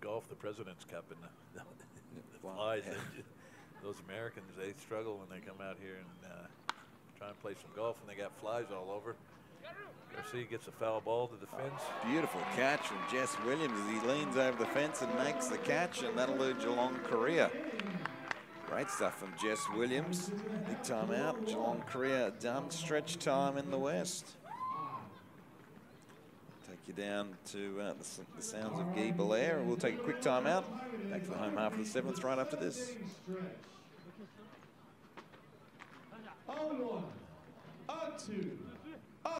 golf, the President's Cup, and the, the Wow. flies. Yeah. those Americans, they struggle when they come out here and uh, try and play some golf, and they got flies all over. Garcia gets a foul ball to the fence. Beautiful catch from Jess Williams as he leans over the fence and makes the catch, and that'll lead Geelong Korea. Great stuff from Jess Williams. Big time out. Geelong Korea done. Stretch time in the West. You down to uh, the, the sounds of Guy Belair. We'll take a quick time out. Back to the home half of the seventh right after this. On one, on two.